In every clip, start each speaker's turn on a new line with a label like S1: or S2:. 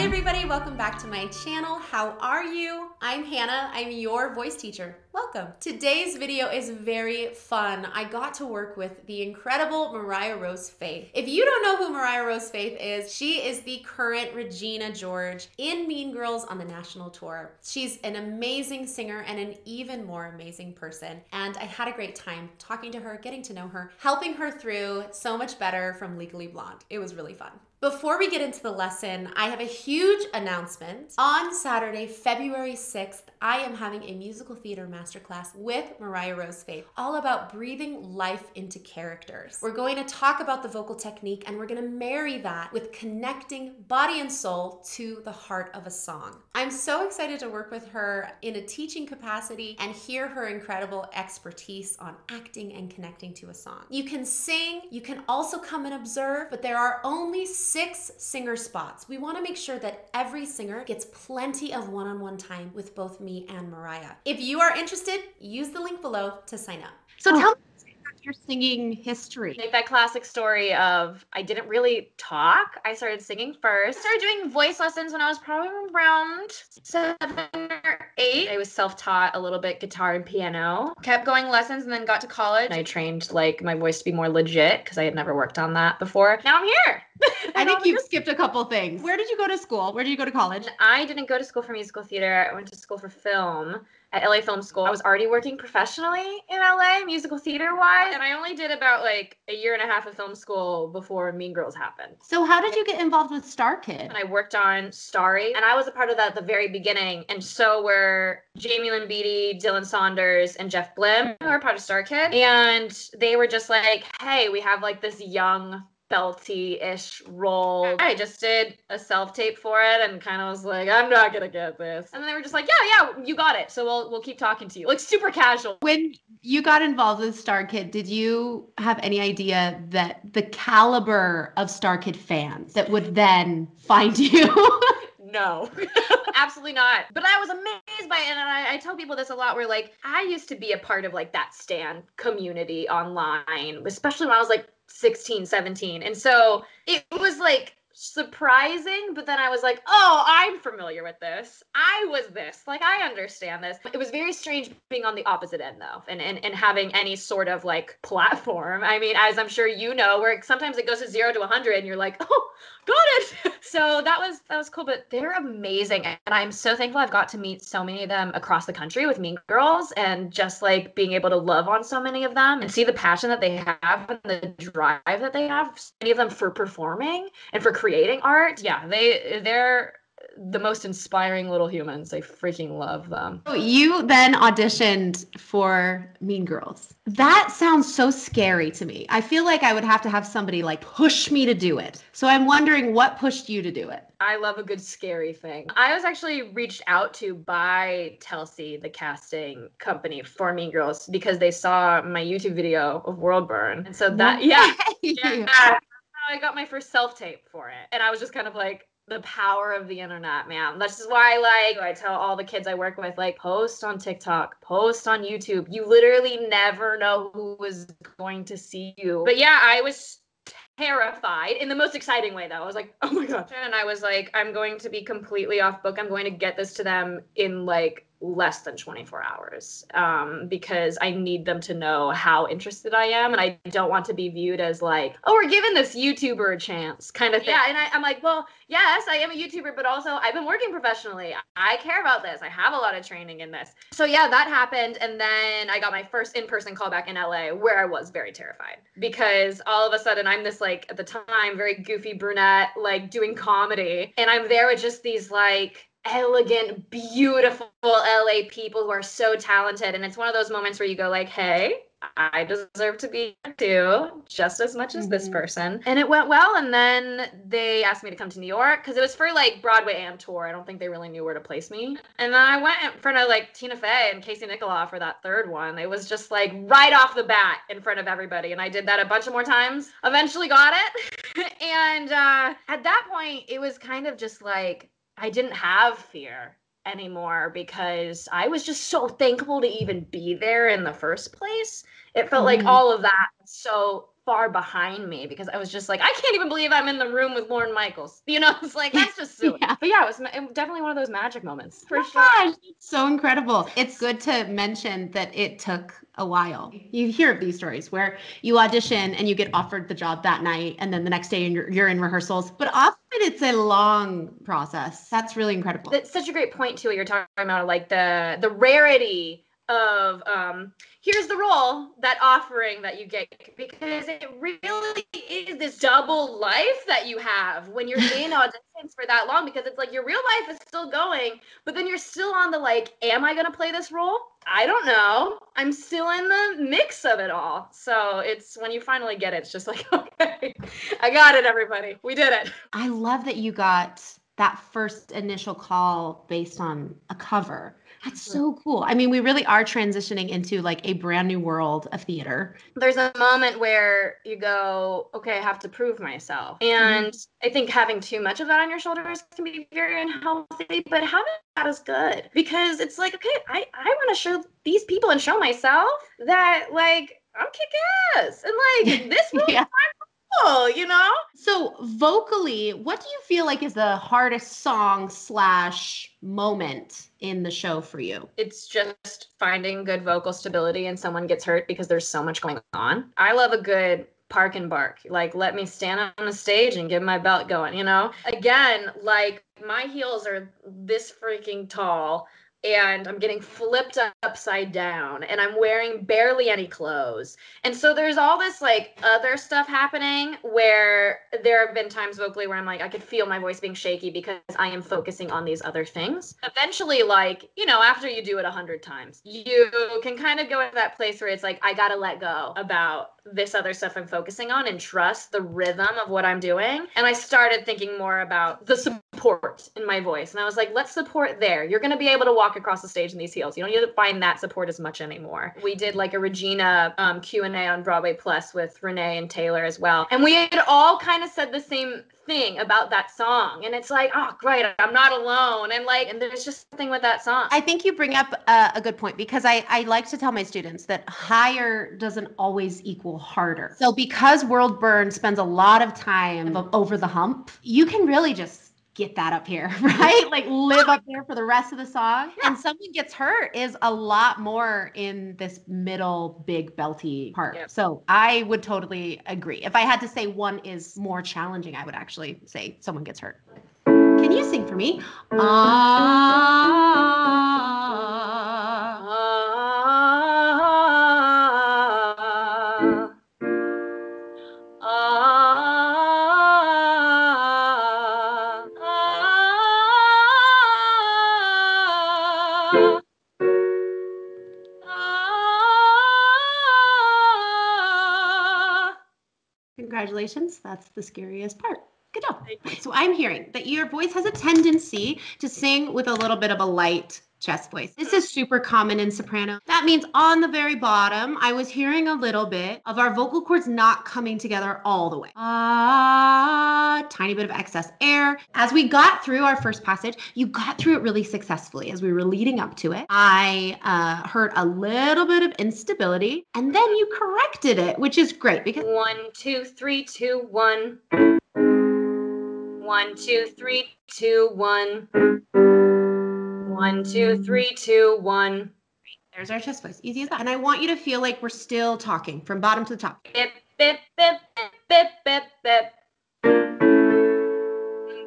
S1: everybody, welcome back to my channel. How are you? I'm Hannah, I'm your voice teacher. Welcome. Today's video is very fun. I got to work with the incredible Mariah Rose Faith. If you don't know who Mariah Rose Faith is, she is the current Regina George in Mean Girls on the national tour. She's an amazing singer and an even more amazing person. And I had a great time talking to her, getting to know her, helping her through So Much Better from Legally Blonde. It was really fun. Before we get into the lesson, I have a huge announcement. On Saturday, February 6th, I am having a musical theater masterclass with Mariah Rose Faith, all about breathing life into characters. We're going to talk about the vocal technique and we're going to marry that with connecting body and soul to the heart of a song. I'm so excited to work with her in a teaching capacity and hear her incredible expertise on acting and connecting to a song. You can sing, you can also come and observe, but there are only six singer spots. We want to make sure that every singer gets plenty of one on one time with both me and Mariah. If you are interested, use the link below to sign up.
S2: So tell oh. me about your singing history.
S3: Like that classic story of I didn't really talk. I started singing first. I started doing voice lessons when I was probably around seven or eight. I was self-taught a little bit guitar and piano. Kept going lessons and then got to college. I trained like my voice to be more legit because I had never worked on that before. Now I'm here.
S2: I think you've skipped a couple things. Where did you go to school? Where did you go to college?
S3: I didn't go to school for musical theater. I went to school for film at LA Film School. I was already working professionally in LA, musical theater wise, and I only did about like a year and a half of film school before Mean Girls happened.
S2: So how did you get involved with StarKid?
S3: And I worked on Starry, and I was a part of that at the very beginning. And so were Jaime Lyn Beatty, Dylan Saunders, and Jeff Blim, who are part of StarKid. And they were just like, hey, we have like this young belty-ish role. I just did a self-tape for it and kind of was like, I'm not gonna get this. And they were just like, Yeah, yeah, you got it. So we'll we'll keep talking to you. Like super casual.
S2: When you got involved with StarKid, did you have any idea that the caliber of StarKid fans that would then find you?
S3: no absolutely not but i was amazed by it and I, I, tell people this a lot where like i used to be a part of like that stan community online especially when i was like 16, 17. And so it was like surprising, but then I was like, oh, I'm familiar with this. I was this. Like, I understand this. It was very strange being on the opposite end, though, and, and, and having any sort of like platform. I mean, as I'm sure you know, where sometimes it goes to zero to 100 and you're like, oh, got it. so that was that was cool, but they're amazing. And I'm so thankful I've got to meet so many of them across the country with Mean Girls and just like being able to love on so many of them and see the passion that they have and the drive that they have, many of them for performing and for creating creating art, yeah, they they're the most inspiring little humans. I freaking love them.
S2: So you then auditioned for Mean Girls. That sounds so scary to me. I feel like I would have to have somebody like push me to do it. So I'm wondering what pushed you to do it.
S3: I love a good scary thing. I was actually reached out to by Telsey, the casting company for Mean Girls, because they saw my YouTube video of World Burn. And so that, yeah, yeah I got my first self tape for it. And I was just kind of like, the power of the internet, man. This is why, I like, I tell all the kids I work with, like, post on TikTok, post on YouTube. You literally never know who is going to see you. But yeah, I was terrified in the most exciting way, though. I was like, oh my God. And I was like, I'm going to be completely off book. I'm going to get this to them in like less than 24 hours um, because I need them to know how interested I am. And I don't want to be viewed as like, oh, we're giving this YouTuber a chance kind of thing. Yeah. And I, I'm like, well, yes, I am a YouTuber, but also I've been working professionally. I care about this. I have a lot of training in this. So yeah, that happened. And then I got my first in person callback in LA where I was very terrified because all of a sudden I'm this like, at the time, very goofy brunette, like doing comedy. And I'm there with just these like, elegant, beautiful LA people who are so talented. And it's one of those moments where you go like, hey, I deserve to be here too, just as much as mm-hmm. this person. And it went well. And then they asked me to come to New York because it was for like Broadway and tour. I don't think they really knew where to place me. And then I went in front of like Tina Fey and Casey Nicholaw for that third one. It was just like right off the bat in front of everybody. And I did that a bunch of more times. Eventually got it. and uh, at that point, it was kind of just like, I didn't have fear anymore because I was just so thankful to even be there in the first place. It felt mm-hmm. like all of that so far behind me because I was just like, I can't even believe I'm in the room with Lorne Michaels. You know, it's like that's just silly.
S2: Yeah.
S3: But yeah, it was, ma- it was definitely one of those magic moments for
S2: Oh
S3: sure.
S2: gosh, it's so incredible. It's good to mention that it took a while. You hear of these stories where you audition and you get offered the job that night, and then the next day you're, you're in rehearsals. But often it's a long process. That's really incredible.
S3: That's such a great point too. What you're talking about, like the the rarity of um here's the role that offering that you get because it really is this double life that you have when you're in auditions for that long because it's like your real life is still going but then you're still on the like am i going to play this role? I don't know. I'm still in the mix of it all. So it's when you finally get it it's just like okay i got it everybody. We did it.
S2: I love that you got that first initial call based on a cover. That's so cool. I mean, we really are transitioning into like a brand new world of theater.
S3: there's a moment where you go, okay, I have to prove myself. Mm-hmm. And I think having too much of that on your shoulders can be very unhealthy, but having that is good because it's like, okay, I, I want to show these people and show myself that like I'm kick ass and like this will
S2: Yeah.
S3: Cool, you know?
S2: So vocally, what do you feel like is the hardest song slash moment in the show for you?
S3: It's just finding good vocal stability and someone gets hurt because there's so much going on. I love a good park and bark. Like let me stand on the stage and get my belt going, you know? Again, like my heels are this freaking tall and I'm getting flipped upside down and I'm wearing barely any clothes. And so there's all this like other stuff happening where there have been times vocally where I'm like I could feel my voice being shaky because I am focusing on these other things. Eventually like, you know, after you do it a hundred times, you can kind of go into that place where it's like I got to let go about this other stuff I'm focusing on and trust the rhythm of what I'm doing. And I started thinking more about the support in my voice. And I was like, let's support there. You're to be able to walk across the stage in these heels. You don't need to find that support as much anymore. We did like a Regina um, Q&A on Broadway Plus with Renee and Taylor as well. And we had all kind of said the same thing about that song. And it's like, oh, great, I'm not alone. And like, and there's just something with that song.
S2: I think you bring up a, a good point because I, I like to tell my students that higher doesn't always equal harder. So because World Burn spends a lot of time over the hump, you can really just get that up here, right? Like live up there for the rest of the song. And someone gets hurt is a lot more in this middle big belty part.
S3: Yep.
S2: So I would totally agree. If I had to say one is more challenging, I would actually say someone gets hurt. Can you sing for me? Ah. Congratulations. That's the scariest part. Good job. So I'm hearing that your voice has a tendency to sing with a little bit of a light chest voice. This is super common in soprano. That means on the very bottom, I was hearing a little bit of our vocal cords not coming together all the way. Ah, tiny bit of excess air. As we got through our first passage, you got through it really successfully as we were leading up to it. I uh, heard a little bit of instability and then you corrected it, which is great because
S3: One, two, three, two, one. One, two, three, two, one. One, two, three, two, one.
S2: There's our chest voice. Easy as that. And I want you to feel like we're still talking from bottom to the top.
S3: Bip, bip, bip, bip, bip, bip.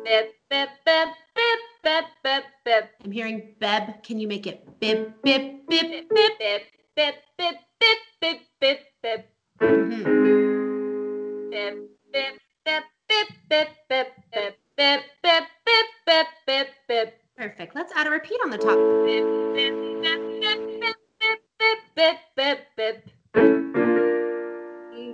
S3: Bip, bip, bip, bip, bip, bip, bip.
S2: I'm hearing Beb. Can you make it?
S3: Bip, bip, bip, bip, bip, bip, bip, bip, bip.
S2: Mhm.
S3: Bip, bip, bip, bip, bip, bip, bip, bip, bip, bip,
S2: repeat on the top.
S3: Bip, bip, bip, bip, bip, bip, bip, bip, bip.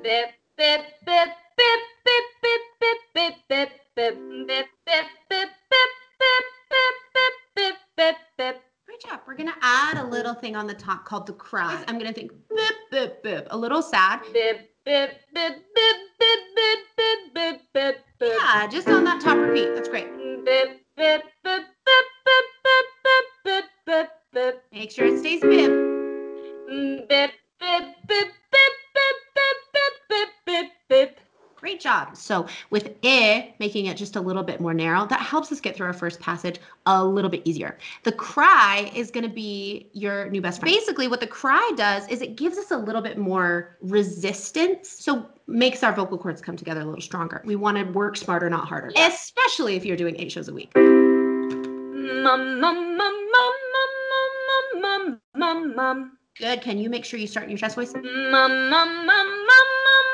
S3: Bip, bip, bip, bip, bip, bip, bip, bip, bip, bip. Bip, bip, bip, bip, bip, bip, bip, bip, bip, bip.
S2: Great job. We're going to add a little thing on the top called the cry. I'm going to think bip, bip, bip. A little sad.
S3: Bip,
S2: Make sure it stays bib.
S3: Bip, bip, bip, bip, bip, bip, bip, bip, bip, Great
S2: job. So with I, making it just a little bit more narrow, that helps us get through our first passage a little bit easier. The cry is going to be your new best friend. Basically, what the cry does is it gives us a little bit more resistance. So makes our vocal cords come together a little stronger. We want to work smarter, not harder, especially if you're doing eight shows a week.
S3: Mum, mum, mum, mum.
S2: Good. Can you make sure you start in your chest voice?
S3: Mum, mum, mum, mum, mum,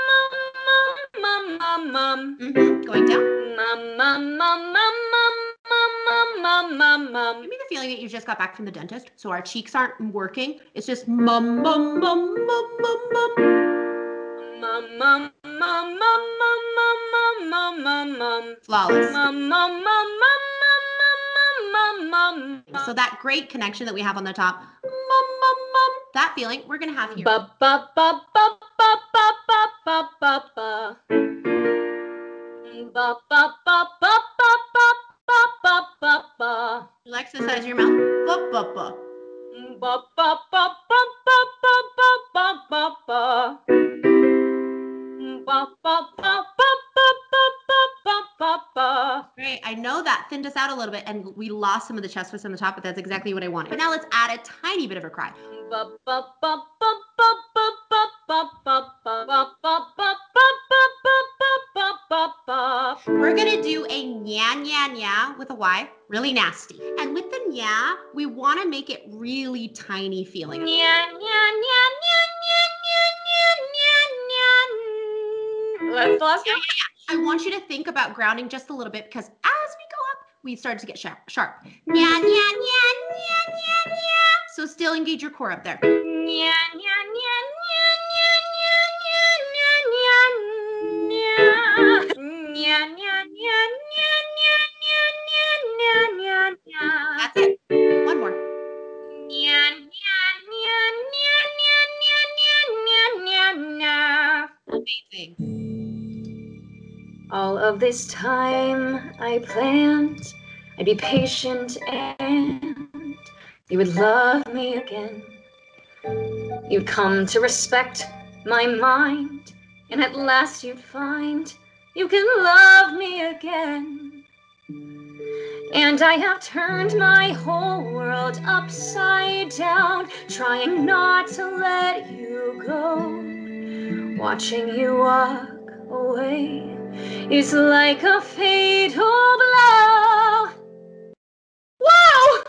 S3: mum, mum, mum, mum.
S2: Mm-hmm. Going down.
S3: Mum, mum, mum, mum, mum, mum, mum, mum, mum.
S2: Give me the feeling that you just got back from the dentist, so our cheeks aren't working. It's just mum mum mum mum mum mum.
S3: Mum, mum, mum, mum, mum, mum, mum, mum, mum.
S2: Flawless.
S3: Mum, mum, mum, mum, mum.
S2: So that great connection that we have on the top, mum mum mum. That feeling we're gonna have here.
S3: Ba ba ba ba ba ba ba ba ba ba. Ba ba ba ba ba ba ba ba ba ba.
S2: Relax the size of your mouth. Ba ba ba
S3: ba ba ba ba ba. Ba ba ba ba ba ba ba Papa.
S2: Great. I know that thinned us out a little bit and we lost some of the chest voice on the top, but that's exactly what I wanted. But now let's add a tiny bit of a cry. We're gonna do a nya nya nya with a Y, really nasty. And with the nya, we wanna make it really tiny feeling.
S3: Nya nya nya nya nya nya nya nya. Let's.
S2: Yeah, yeah, yeah. I want you to think about grounding just a little bit because as we go up, we start to get sharp. sharp. Nya nya nya nya nya nya. So still engage your core up there.
S3: Nya nya nya nya nya nya nya nya nya. Nya nya nya nya of this time I planned I'd be patient and you would love me again. You'd come to respect my mind, and at last you'd find you can love me again. And I have turned my whole world upside down, trying not to let you go. Watching you walk away is like a fatal blow. Whoa!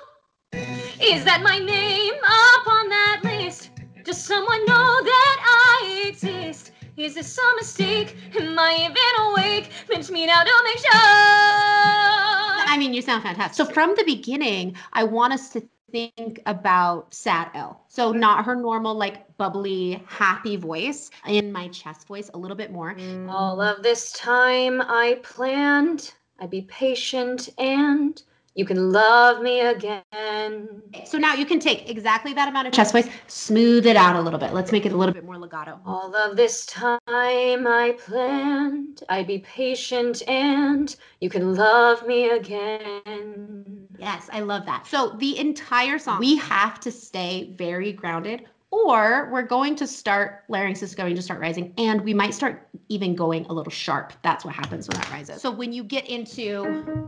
S3: Is that my name up on that list? Does someone know that I exist? Is this some mistake? Am I even awake? Pinch me now to make sure.
S2: I mean, you sound fantastic. So from the beginning, I want us to think about Sad Elle. So not her normal, like bubbly, happy voice. In my chest voice, a little bit more.
S3: Mm, all of this time I planned I'd be patient and you can love me again.
S2: So now you can take exactly that amount of chest voice, smooth it out a little bit. Let's make it a little bit more legato.
S3: All of this time I planned I'd be patient and you can love me again.
S2: Yes, I love that. So the entire song, we have to stay very grounded. Or we're going to start, larynx is going to start rising, and we might start even going a little sharp. That's what happens when that rises. So when you get into,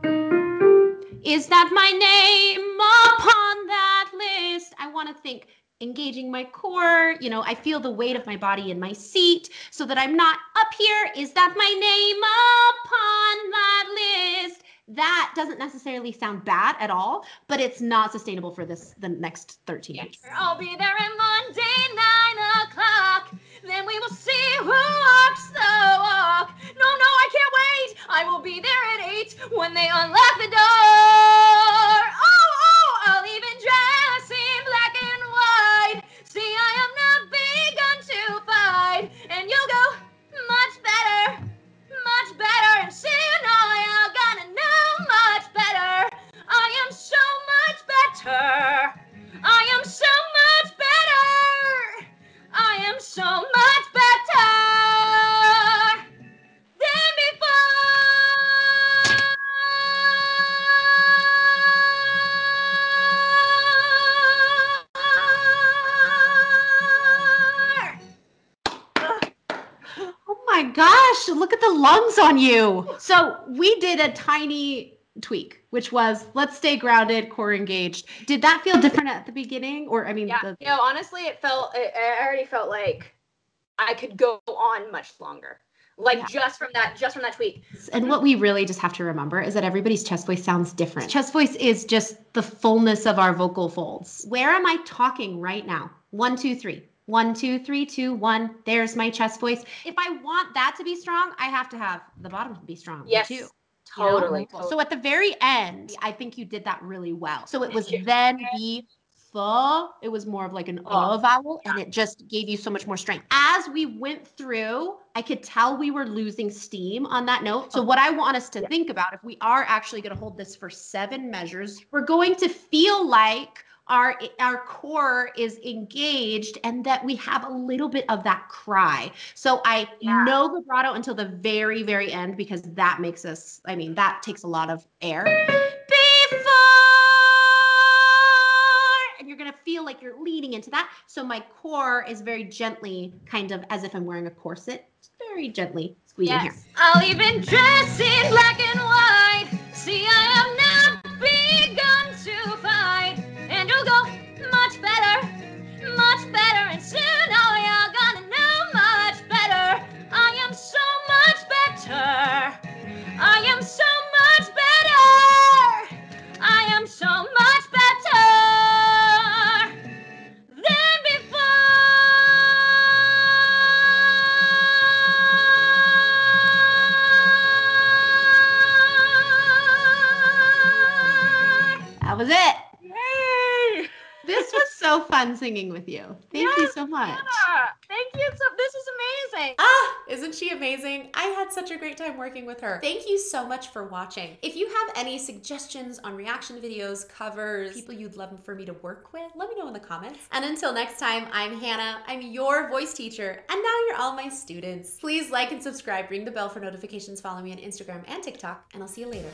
S2: is that my name upon that list? I want to think engaging my core. You know, I feel the weight of my body in my seat so that I'm not up here. Is that my name upon that list? That doesn't necessarily sound bad at all, but it's not sustainable for this the next 13 years.
S3: I'll be there on Monday, nine o'clock. Then we will see who walks the walk. No, no, I can't wait. I will be there at eight when they unlock the door.
S2: Gosh, look at the lungs on you. So we did a tiny tweak, which was let's stay grounded, core engaged. Did that feel different at the beginning? Or I mean,
S3: yeah,
S2: the,
S3: you know, honestly, it felt. It, I already felt like I could go on much longer. Like
S2: Yeah.
S3: just from that, just from that tweak.
S2: and what we really just have to remember is that everybody's chest voice sounds different. Chest voice is just the fullness of our vocal folds. Where am I talking right now? One, two, three. One, two, three, two, one. There's my chest voice. If I want that to be strong, I have to have the bottom to be strong
S3: Yes,
S2: too. you know?
S3: totally.
S2: So at the very end, I think you did that really well. So it was then the th. It was more of like an uh vowel, and it just gave you so much more strength. As we went through, I could tell we were losing steam on that note. So what I want us to think about, if we are actually going to hold this for seven measures, we're going to feel like our our core is engaged and that we have a little bit of that cry. So I
S3: Yeah.
S2: no vibrato until the very very end because that makes us I mean that takes a lot of air. Before and you're going to feel like you're leading into that. So my core is very gently kind of as if I'm wearing a corset, very gently squeezing here.
S3: Yes. I'll even dress in black and white. See, I have
S2: singing with you. Thank you so much.
S3: Yeah, Thank you. So this is amazing.
S1: Ah, isn't she amazing? I had such a great time working with her. Thank you so much for watching. If you have any suggestions on reaction videos, covers, people you'd love for me to work with, let me know in the comments. And until next time, I'm Hannah. I'm your voice teacher, and now you're all my students. Please like and subscribe, ring the bell for notifications, follow me on Instagram and TikTok, and I'll see you later.